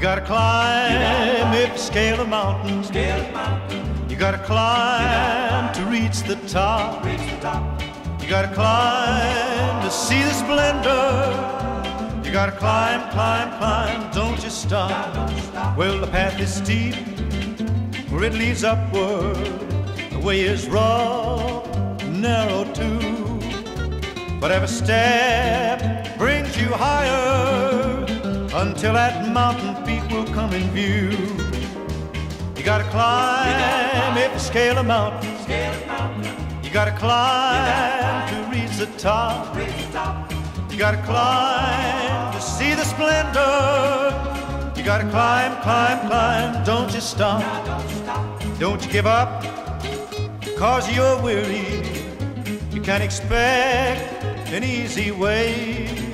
gotta climb if you scale a mountain. Scale a mountain. You gotta climb to reach the top. Reach the top. You gotta climb to see the splendor. You gotta climb, climb, climb, don't you stop. Don't you stop. Well, the path is steep, where it leads upward. The way is rough, narrow too. But every step brings you higher until that mountain peak will come in view. You gotta climb if you scale a mountain. Scale a mountain. You gotta climb to reach the top. Reach the top. You gotta climb to see the splendor. You gotta climb, climb, climb, don't you stop. Don't you stop. Don't you give up, cause you're weary. You can't expect an easy way.